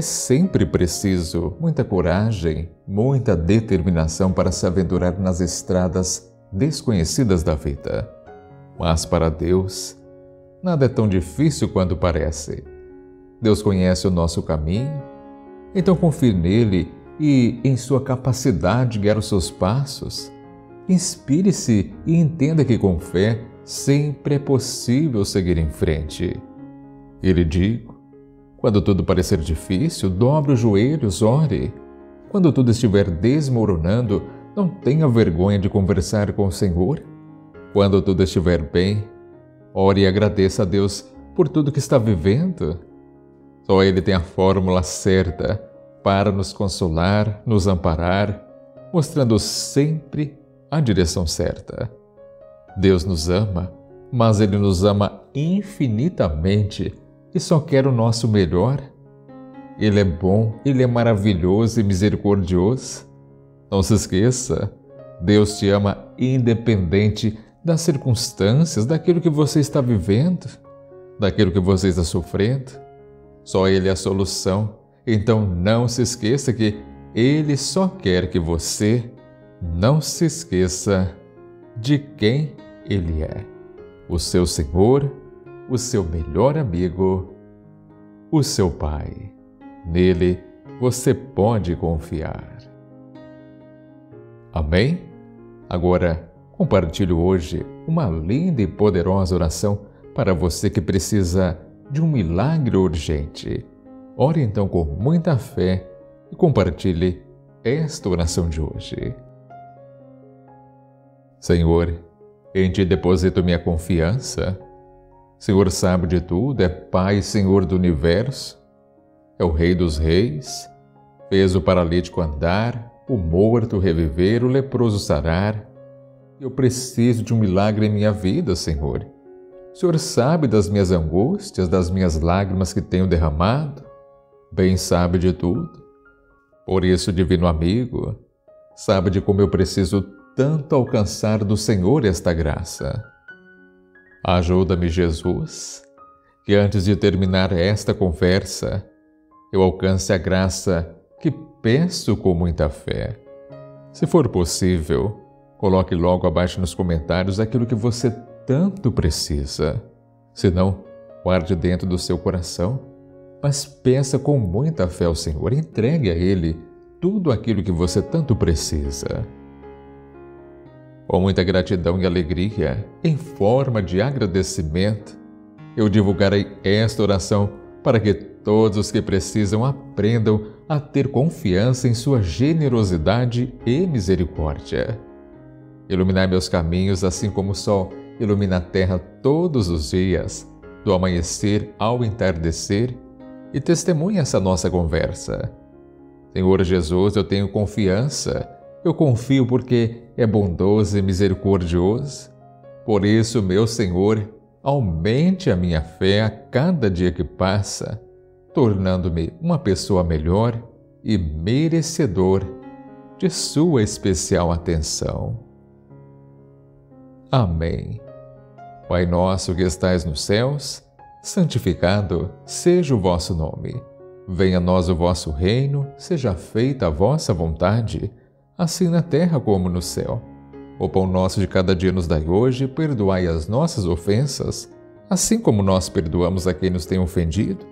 é sempre preciso muita coragem, muita determinação para se aventurar nas estradas desconhecidas da vida. Mas para Deus, nada é tão difícil quanto parece. Deus conhece o nosso caminho, então confie nele e em sua capacidade de guiar os seus passos. Inspire-se e entenda que com fé sempre é possível seguir em frente. E lhe digo: quando tudo parecer difícil, dobre os joelhos, ore. Quando tudo estiver desmoronando, não tenha vergonha de conversar com o Senhor. Quando tudo estiver bem, ore e agradeça a Deus por tudo que está vivendo. Só Ele tem a fórmula certa para nos consolar, nos amparar, mostrando sempre a direção certa. Deus nos ama, mas Ele nos ama infinitamente e só quer o nosso melhor. Ele é bom, Ele é maravilhoso e misericordioso. Não se esqueça, Deus te ama independente das circunstâncias, daquilo que você está vivendo, daquilo que você está sofrendo. Só Ele é a solução. Então não se esqueça que Ele só quer que você não se esqueça de quem Ele é: o seu Senhor, o seu melhor amigo, o seu Pai. Nele você pode confiar. Amém? Agora, compartilho hoje uma linda e poderosa oração para você que precisa de um milagre urgente. Ore então com muita fé e compartilhe esta oração de hoje. Senhor, em Ti deposito minha confiança. Senhor sabe de tudo, é Pai Senhor do universo, é o Rei dos Reis, fez o paralítico andar, o morto reviver, o leproso sarar. Eu preciso de um milagre em minha vida, Senhor. O Senhor sabe das minhas angústias, das minhas lágrimas que tenho derramado, bem sabe de tudo. Por isso, Divino Amigo, sabe de como eu preciso tanto alcançar do Senhor esta graça. Ajuda-me, Jesus, que antes de terminar esta conversa, eu alcance a graça que peço com muita fé. Se for possível, coloque logo abaixo nos comentários aquilo que você tanto precisa. Se não, guarde dentro do seu coração, mas peça com muita fé ao Senhor, entregue a Ele tudo aquilo que você tanto precisa. Com muita gratidão e alegria, em forma de agradecimento, eu divulgarei esta oração para que todos os que precisam aprendam a ter confiança em Sua generosidade e misericórdia. Iluminar meus caminhos, assim como o sol ilumina a terra todos os dias, do amanhecer ao entardecer, e testemunha essa nossa conversa. Senhor Jesus, eu tenho confiança eu confio porque é bondoso e misericordioso. Por isso, meu Senhor, aumente a minha fé a cada dia que passa, tornando-me uma pessoa melhor e merecedor de Sua especial atenção. Amém. Pai nosso que estais nos céus, santificado seja o vosso nome. Venha a nós o vosso reino, seja feita a vossa vontade assim na terra como no céu. O pão nosso de cada dia nos dai hoje, perdoai as nossas ofensas, assim como nós perdoamos a quem nos tem ofendido,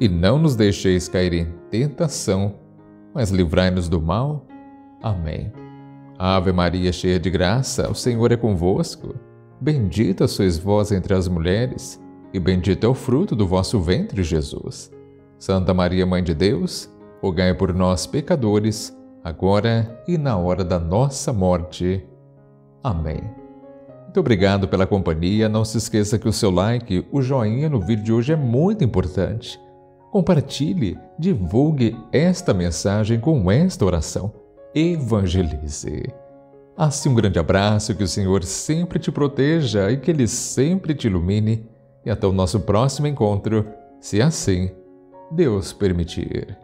e não nos deixeis cair em tentação, mas livrai-nos do mal. Amém. Ave Maria, cheia de graça, o Senhor é convosco. Bendita sois vós entre as mulheres, e bendito é o fruto do vosso ventre, Jesus. Santa Maria, Mãe de Deus, rogai por nós, pecadores, agora e na hora da nossa morte. Amém. Muito obrigado pela companhia. Não se esqueça que o seu like, o joinha no vídeo de hoje é muito importante. Compartilhe, divulgue esta mensagem com esta oração. Evangelize. Assim, um grande abraço, que o Senhor sempre te proteja e que Ele sempre te ilumine. E até o nosso próximo encontro, se assim Deus permitir.